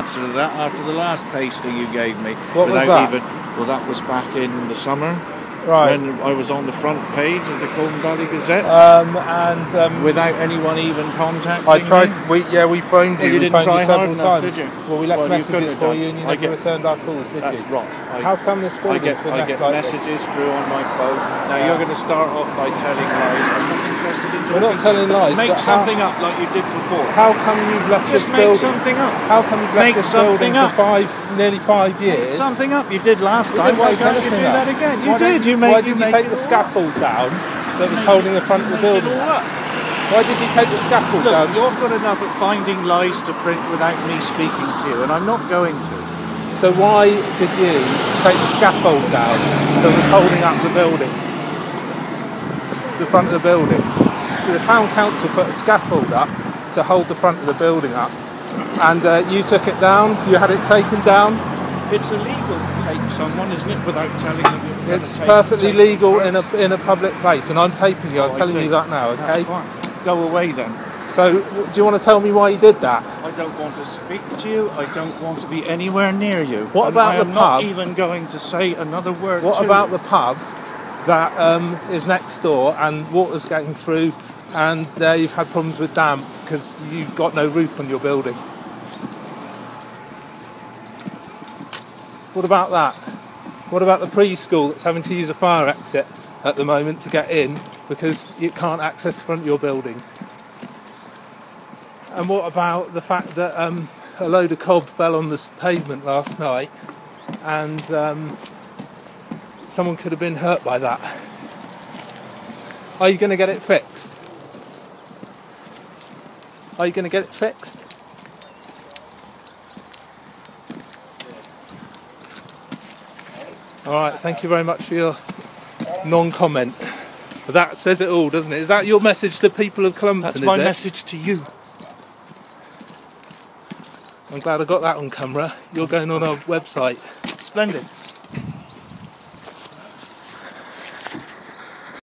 to that after the last pasty you gave me. What was that? Even, well, that was back in the summer Right. when I was on the front page of the Culm Valley Gazette Um, and um, without anyone even contacting me, I tried. me. We yeah, we phoned Well, you. you didn't phoned try you hard several enough, times. did you? Well, we left Well, messages for you, and you I never get- returned our calls, did That's you? rot. I, How come this I get I get like this? messages through on my phone. Now you're going to start off by telling lies. I'm not interested in talking. We're not telling lies, Make but how- something up like you did before. How come you've left Just this make something up. How come you've left Make this building something for five, nearly five years? Something up. You did last time. Why can't you do that again? You did. You made. Why did you made take the scaffold down that was holding the front of the. Make building? Why did you take the scaffold Look, down? you're good enough at finding lies to print without me speaking to you, and I'm not going to. So why did you take the scaffold down that was holding up the building? The front of the building. So the town council put a scaffold up to hold the front of the building up, and uh, you took it down. You had it taken down. It's illegal to tape someone, isn't it, without telling them you're It's perfectly tape legal in a in a public place, and I'm taping you. I'm Oh, I telling you that now. Okay. Go away then. So do you want to tell me why you did that? I don't want to speak to you. I don't want to be anywhere near you. What And about I the am not even going to say another word. What about you. the pub that um, is next door and water's getting through, and there you've had problems with damp because you've got no roof on your building? What about that? What about the preschool that's having to use a fire exit at the moment to get in because you can't access the front of your building? And what about the fact that um, a load of cob fell on the pavement last night and um, someone could have been hurt by that? Are you going to get it fixed? Are you going to get it fixed? All right, thank you very much for your non comment. That says it all, doesn't it? Is that your message to the people of Cullompton? That's is my message to you. I'm glad I got that on camera. You're going on our website. Splendid.